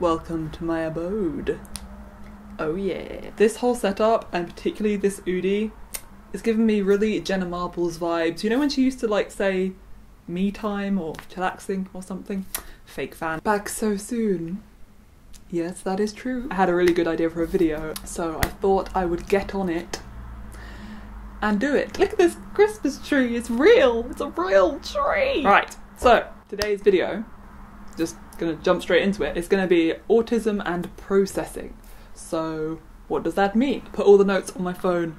Welcome to my abode. Oh yeah. This whole setup, and particularly this Udi, is giving me really Jenna Marbles vibes. You know when she used to like say me time or chillaxing or something? Fake fan. Back so soon. Yes, that is true. I had a really good idea for a video, so I thought I would get on it and do it. Look at this Christmas tree, it's real! It's a real tree! Right, so today's video, just gonna jump straight into it, it's gonna be autism and processing. So, what does that mean? Put all the notes on my phone.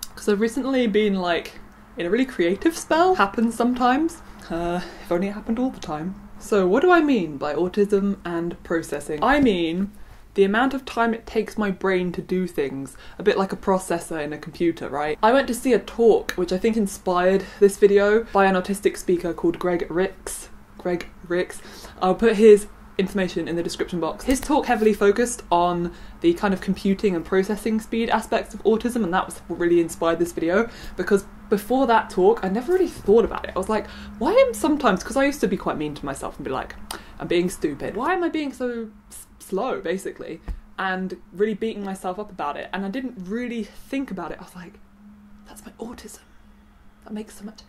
Because I've recently been like in a really creative spell. Happens sometimes. Uh, if only it happened all the time. So, what do I mean by autism and processing? I mean the amount of time it takes my brain to do things, a bit like a processor in a computer, right? I went to see a talk, which I think inspired this video, by an autistic speaker called Greg Rix. Greg Rix. I'll put his information in the description box. His talk heavily focused on the kind of computing and processing speed aspects of autism, and that was what really inspired this video because before that talk, I never really thought about it. I was like, why am sometimes, because I used to be quite mean to myself and be like, I'm being stupid. Why am I being so slow, basically? And really beating myself up about it. And I didn't really think about it. I was like, that's my autism. That makes so much.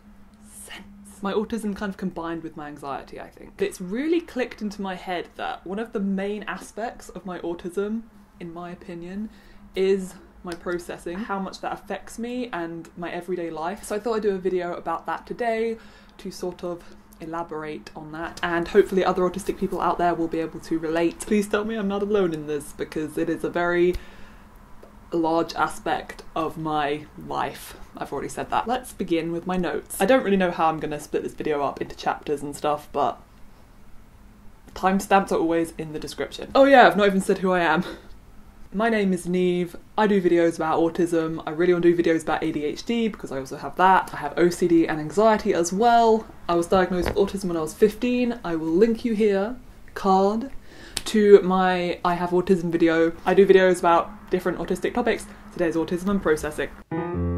My autism kind of combined with my anxiety, I think. It's really clicked into my head that one of the main aspects of my autism, in my opinion, is my processing, how much that affects me and my everyday life. So I thought I'd do a video about that today to sort of elaborate on that and hopefully other autistic people out there will be able to relate. Please tell me I'm not alone in this because it is a very large aspect of my life. I've already said that. Let's begin with my notes. I don't really know how I'm going to split this video up into chapters and stuff, but timestamps are always in the description. Oh yeah, I've not even said who I am. My name is Niamh. I do videos about autism. I really want to do videos about ADHD because I also have that. I have OCD and anxiety as well. I was diagnosed with autism when I was 15. I will link you here, card, to my I have autism video. I do videos about different autistic topics. Today's autism and processing.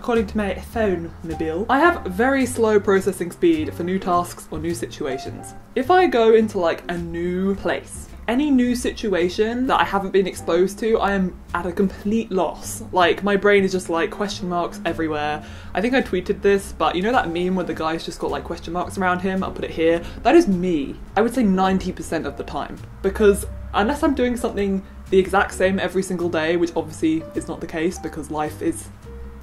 According to my phone mobile, I have very slow processing speed for new tasks or new situations. If I go into like a new place, any new situation that I haven't been exposed to, I am at a complete loss. Like, my brain is just like question marks everywhere. I think I tweeted this, but you know that meme where the guy's just got like question marks around him? I'll put it here. That is me. I would say 90% of the time. Because unless I'm doing something the exact same every single day, which obviously is not the case because life is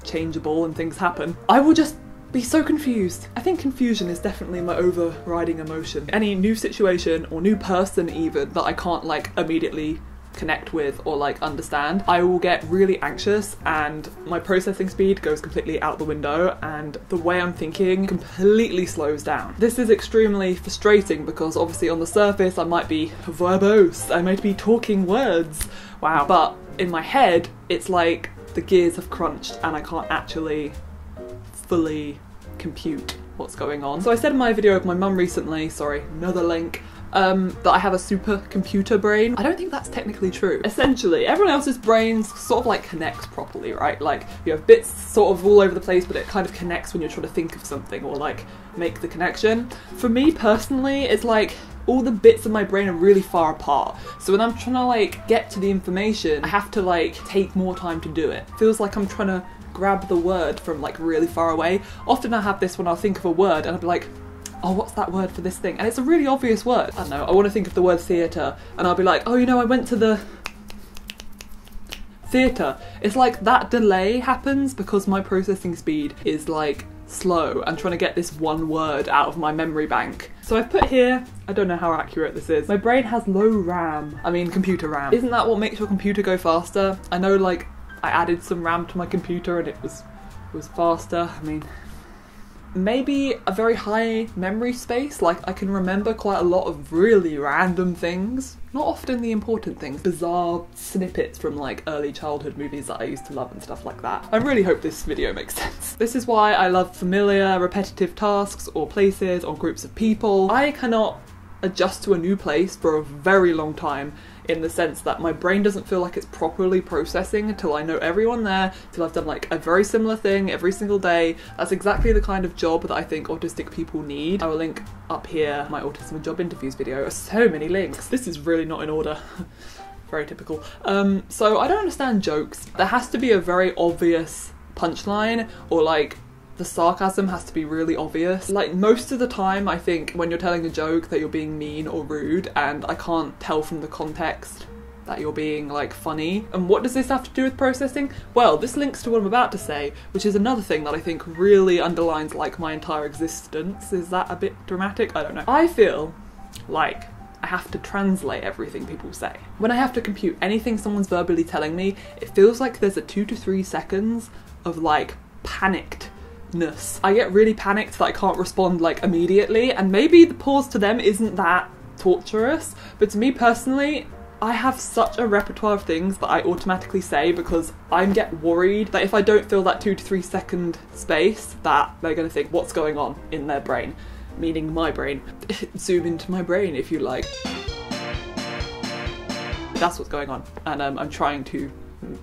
changeable and things happen, I will just be so confused. I think confusion is definitely my overriding emotion. Any new situation or new person even that I can't like immediately connect with or like understand, I will get really anxious and my processing speed goes completely out the window and the way I'm thinking completely slows down. This is extremely frustrating because obviously on the surface I might be verbose, I might be talking words, wow, but in my head it's like the gears have crunched and I can't actually fully compute what's going on. So I said in my video of my mum recently, sorry, another link, um, that I have a supercomputer brain. I don't think that's technically true. Essentially, everyone else's brains sort of like connects properly, right? Like you have bits sort of all over the place, but it kind of connects when you're trying to think of something or like make the connection. For me personally, it's like all the bits of my brain are really far apart. So when I'm trying to like get to the information, I have to like take more time to do it. Feels like I'm trying to grab the word from like really far away. Often I have this when I'll think of a word and I'll be like, oh, what's that word for this thing? And it's a really obvious word. I don't know, I want to think of the word theatre and I'll be like, oh, you know, I went to the theatre. It's like that delay happens because my processing speed is like slow and trying to get this one word out of my memory bank. So I've put here, I don't know how accurate this is, my brain has low RAM. I mean computer RAM. Isn't that what makes your computer go faster? I know like I added some RAM to my computer and it was it was faster. I mean maybe a very high memory space, like I can remember quite a lot of really random things. Not often the important things, bizarre snippets from like early childhood movies that I used to love and stuff like that. I really hope this video makes sense. This is why I love familiar, repetitive tasks or places or groups of people. I cannot adjust to a new place for a very long time in the sense that my brain doesn't feel like it's properly processing until I know everyone there, till I've done like a very similar thing every single day. That's exactly the kind of job that I think autistic people need. I will link up here my autism and job interviews video. So many links. This is really not in order. very typical. Um, so I don't understand jokes. There has to be a very obvious punchline or like the sarcasm has to be really obvious. Like most of the time, I think when you're telling a joke that you're being mean or rude, and I can't tell from the context that you're being like funny. And what does this have to do with processing? Well, this links to what I'm about to say, which is another thing that I think really underlines like my entire existence. Is that a bit dramatic? I don't know. I feel like I have to translate everything people say. When I have to compute anything someone's verbally telling me, it feels like there's a two to three seconds of like panicked ness. I get really panicked that I can't respond like immediately, and maybe the pause to them isn't that torturous, but to me personally, I have such a repertoire of things that I automatically say because I get worried that if I don't fill that two to three second space, that they're going to think what's going on in their brain, meaning my brain. Zoom into my brain if you like. That's what's going on, and um, I'm trying to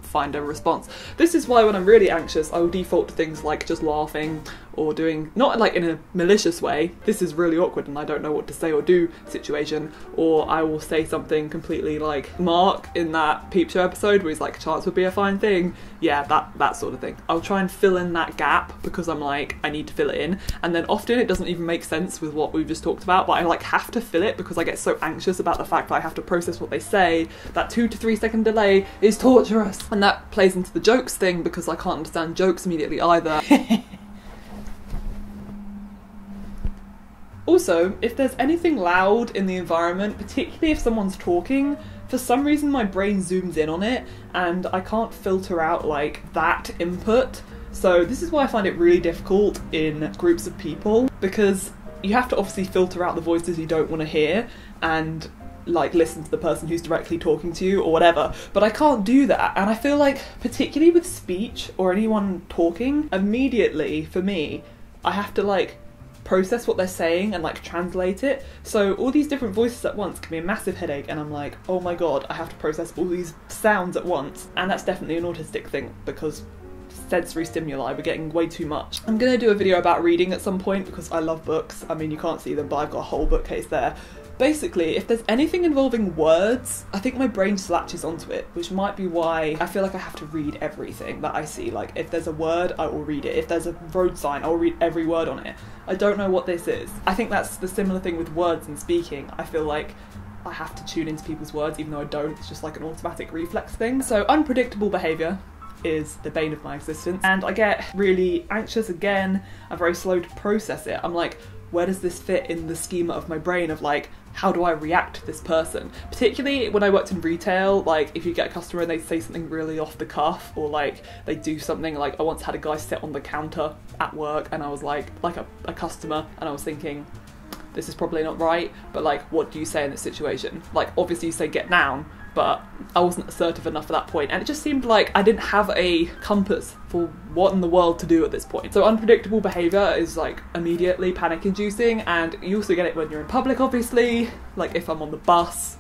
find a response. This is why when I'm really anxious, I will default to things like just laughing or doing, not like in a malicious way, this is really awkward and I don't know what to say or do situation, or I will say something completely like Mark in that Peep Show episode where he's like, chance would be a fine thing. Yeah, that, that sort of thing. I'll try and fill in that gap because I'm like, I need to fill it in. And then often it doesn't even make sense with what we've just talked about, but I like have to fill it because I get so anxious about the fact that I have to process what they say. That two to three second delay is torturous. And that plays into the jokes thing because I can't understand jokes immediately either. Also, if there's anything loud in the environment, particularly if someone's talking, for some reason my brain zooms in on it and I can't filter out like that input. So this is why I find it really difficult in groups of people because you have to obviously filter out the voices you don't want to hear and like listen to the person who's directly talking to you or whatever. But I can't do that. And I feel like particularly with speech or anyone talking, immediately for me, I have to like process what they're saying and like translate it. So all these different voices at once can be a massive headache and I'm like, oh my god, I have to process all these sounds at once. And that's definitely an autistic thing because sensory stimuli, we're getting way too much. I'm gonna do a video about reading at some point because I love books. I mean, you can't see them, but I've got a whole bookcase there. Basically, if there's anything involving words, I think my brain just latches onto it, which might be why I feel like I have to read everything that I see. Like, if there's a word, I will read it. If there's a road sign, I will read every word on it. I don't know what this is. I think that's the similar thing with words and speaking. I feel like I have to tune into people's words, even though I don't. It's just like an automatic reflex thing. So, unpredictable behaviour is the bane of my existence. And I get really anxious again. I'm very slow to process it. I'm like, where does this fit in the schema of my brain of like how do I react to this person? Particularly when I worked in retail, like if you get a customer and they say something really off the cuff or like they do something like I once had a guy sit on the counter at work and I was like like a, a customer and I was thinking this is probably not right, but like what do you say in this situation? Like obviously you say get down, but I wasn't assertive enough at that point, and it just seemed like I didn't have a compass for what in the world to do at this point. So unpredictable behaviour is like immediately panic inducing, and you also get it when you're in public, obviously. Like if I'm on the bus,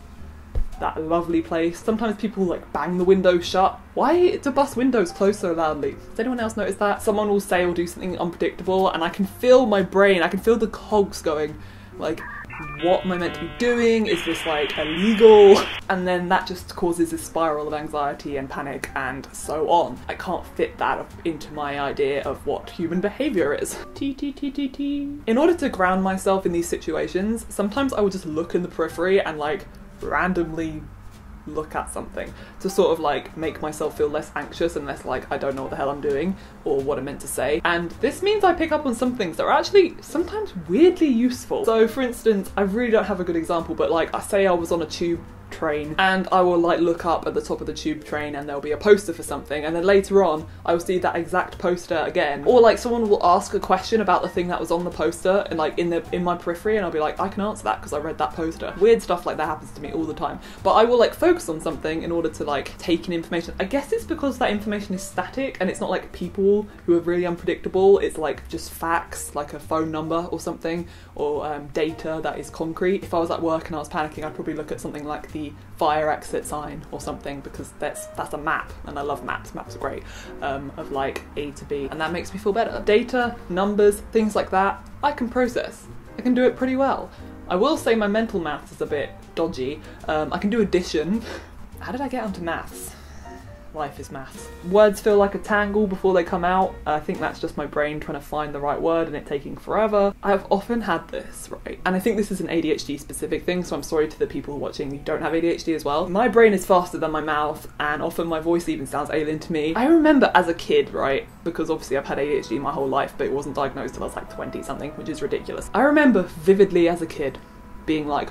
that lovely place. Sometimes people like bang the windows shut. Why do bus windows close so loudly? Does anyone else notice that? Someone will say or do something unpredictable, and I can feel my brain, I can feel the cogs going like what am I meant to be doing? Is this like illegal? And then that just causes a spiral of anxiety and panic and so on. I can't fit that into my idea of what human behaviour is. T T T T T. In order to ground myself in these situations, sometimes I will just look in the periphery and like randomly look at something to sort of like make myself feel less anxious and less like I don't know what the hell I'm doing or what I'm meant to say. And this means I pick up on some things that are actually sometimes weirdly useful. So for instance, I really don't have a good example, but like I say I was on a tube train. And I will like look up at the top of the tube train and there'll be a poster for something. And then later on I will see that exact poster again. Or like someone will ask a question about the thing that was on the poster and like in the in my periphery and I'll be like I can answer that because I read that poster. Weird stuff like that happens to me all the time. But I will like focus on something in order to like take in information. I guess it's because that information is static and it's not like people who are really unpredictable. It's like just facts like a phone number or something or um, data that is concrete. If I was at work and I was panicking I'd probably look at something like the fire exit sign or something because that's that's a map and I love maps. Maps are great um, of like A to B and that makes me feel better. Data, numbers, things like that, I can process. I can do it pretty well. I will say my mental maths is a bit dodgy. Um, I can do addition. How did I get onto maths? Life is maths. Words feel like a tangle before they come out. I think that's just my brain trying to find the right word and it taking forever. I've often had this, right? And I think this is an ADHD specific thing, so I'm sorry to the people watching who don't have ADHD as well. My brain is faster than my mouth, and often my voice even sounds alien to me. I remember as a kid, right? Because obviously I've had ADHD my whole life, but it wasn't diagnosed until I was like 20 something, which is ridiculous. I remember vividly as a kid being like,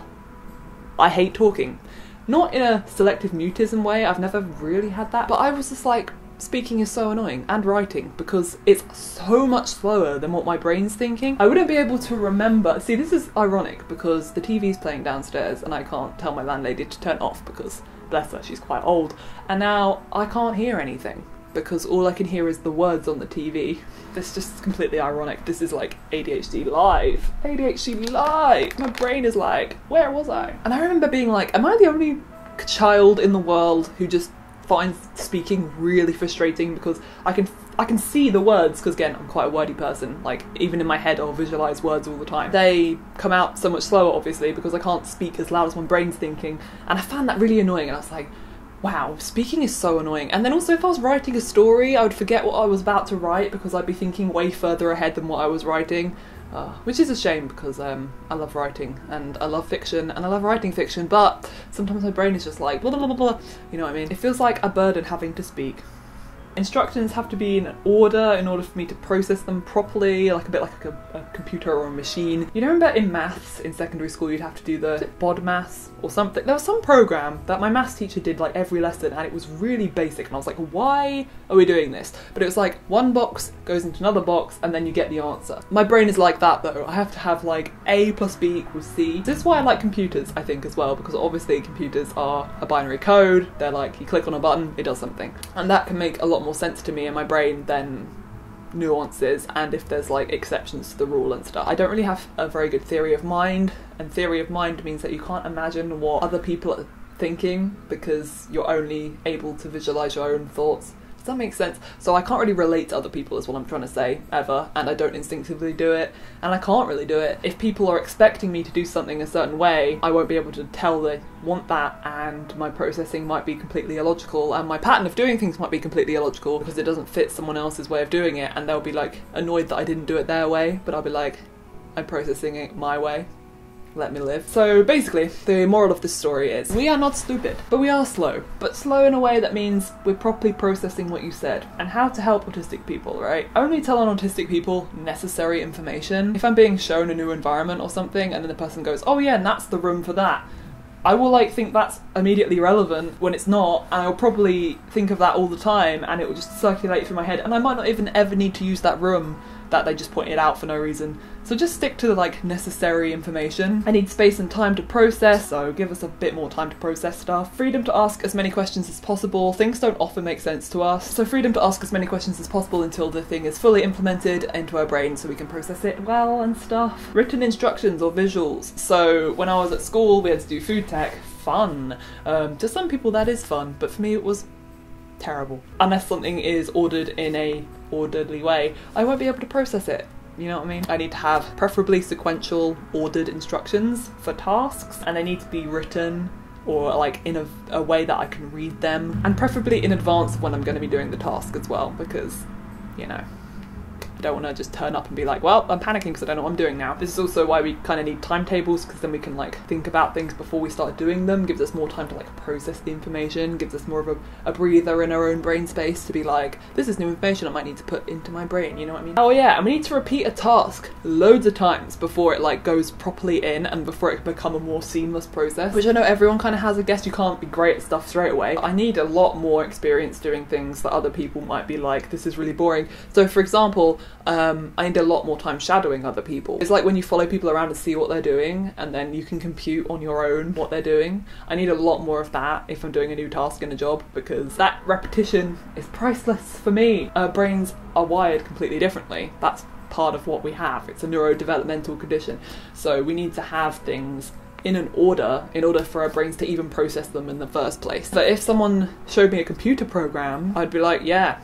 I hate talking. Not in a selective mutism way, I've never really had that, but I was just like, speaking is so annoying and writing because it's so much slower than what my brain's thinking. I wouldn't be able to remember. See, this is ironic because the TV's playing downstairs and I can't tell my landlady to turn off because, bless her, she's quite old. And now I can't hear anything because all I can hear is the words on the TV. This just completely ironic. This is like ADHD live. ADHD live. My brain is like, where was I? And I remember being like, am I the only child in the world who just finds speaking really frustrating because I can I can see the words because again I'm quite a wordy person like even in my head I'll visualize words all the time they come out so much slower obviously because I can't speak as loud as my brain's thinking and I found that really annoying and I was like wow, speaking is so annoying. And then also, if I was writing a story, I would forget what I was about to write because I'd be thinking way further ahead than what I was writing. Uh, which is a shame because um, I love writing and I love fiction and I love writing fiction, but sometimes my brain is just like blah blah blah blah. You know what I mean? It feels like a burden having to speak. Instructions have to be in order in order for me to process them properly, like a bit like a, a computer or a machine. You know, remember in maths in secondary school you'd have to do the bod BODMAS or something. There was some program that my maths teacher did like every lesson and it was really basic and I was like, why are we doing this? But it was like one box goes into another box and then you get the answer. My brain is like that though. I have to have like A plus B equals C. This is why I like computers, I think, as well, because obviously computers are a binary code. They're like you click on a button, it does something. And that can make a lot more sense to me in my brain than nuances and if there's like exceptions to the rule and stuff. I don't really have a very good theory of mind, and theory of mind means that you can't imagine what other people are thinking because you're only able to visualize your own thoughts. Does that make sense? So I can't really relate to other people, is what I'm trying to say, ever, and I don't instinctively do it, and I can't really do it. If people are expecting me to do something a certain way, I won't be able to tell they want that, and my processing might be completely illogical, and my pattern of doing things might be completely illogical because it doesn't fit someone else's way of doing it, and they'll be like annoyed that I didn't do it their way, but I'll be like, I'm processing it my way let me live. So basically, the moral of this story is we are not stupid, but we are slow. But slow in a way that means we're properly processing what you said and how to help autistic people, right? Only tell on autistic people necessary information. If I'm being shown a new environment or something and then the person goes, oh yeah, and that's the room for that. I will like think that's immediately relevant when it's not, and I'll probably think of that all the time, and it will just circulate through my head, and I might not even ever need to use that room that they just pointed out for no reason. So just stick to the like necessary information. I need space and time to process, so give us a bit more time to process stuff. Freedom to ask as many questions as possible. Things don't often make sense to us, so freedom to ask as many questions as possible until the thing is fully implemented into our brain so we can process it well and stuff. Written instructions or visuals. So when I was at school, we had to do food tech. Fun. Um, to some people that is fun, but for me it was terrible. Unless something is ordered in a orderly way, I won't be able to process it. You know what I mean? I need to have preferably sequential ordered instructions for tasks and they need to be written or like in a, a way that I can read them and preferably in advance when I'm going to be doing the task as well because you know don't want to just turn up and be like, well, I'm panicking because I don't know what I'm doing now. This is also why we kind of need timetables because then we can like think about things before we start doing them. Gives us more time to like process the information. Gives us more of a, a breather in our own brain space to be like, this is new information I might need to put into my brain. You know what I mean? Oh yeah, and we need to repeat a task loads of times before it like goes properly in and before it can become a more seamless process. Which I know everyone kind of has. I guess you can't be great at stuff straight away. I need a lot more experience doing things that other people might be like, this is really boring. So for example, um, I need a lot more time shadowing other people. It's like when you follow people around and see what they're doing, and then you can compute on your own what they're doing. I need a lot more of that if I'm doing a new task in a job because that repetition is priceless for me. Our brains are wired completely differently. That's part of what we have. It's a neurodevelopmental condition. So we need to have things in an order in order for our brains to even process them in the first place. But if someone showed me a computer program, I'd be like, yeah,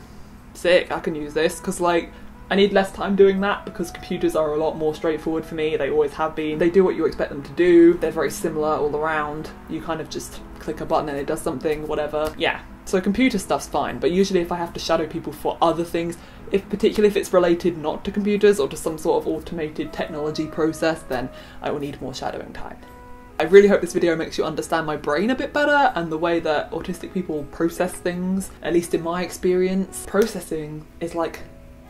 sick, I can use this because like I need less time doing that because computers are a lot more straightforward for me. They always have been. They do what you expect them to do. They're very similar all around. You kind of just click a button and it does something, whatever. Yeah. So computer stuff's fine, but usually if I have to shadow people for other things, if particularly if it's related not to computers or to some sort of automated technology process, then I will need more shadowing time. I really hope this video makes you understand my brain a bit better and the way that autistic people process things, at least in my experience. Processing is like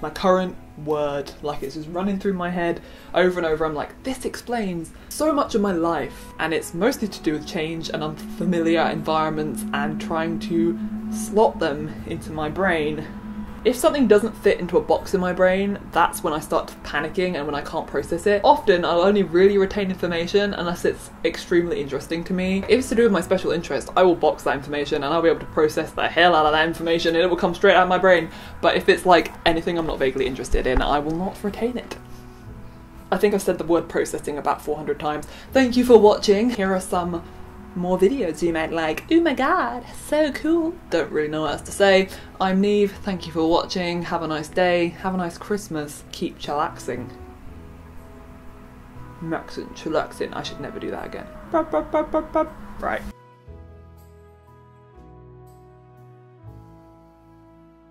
my current word, like it's just running through my head over and over. I'm like, this explains so much of my life, and it's mostly to do with change and unfamiliar environments and trying to slot them into my brain if something doesn't fit into a box in my brain, that's when I start panicking and when I can't process it. Often I'll only really retain information unless it's extremely interesting to me. If it's to do with my special interest, I will box that information and I'll be able to process the hell out of that information and it will come straight out of my brain. But if it's like anything I'm not vaguely interested in, I will not retain it. I think I've said the word processing about 400 times. Thank you for watching. Here are some more videos you might like. Oh my god, so cool. Don't really know what else to say. I'm Niamh, thank you for watching, have a nice day, have a nice Christmas, keep chillaxing. Maxing, chillaxing, I should never do that again. Right.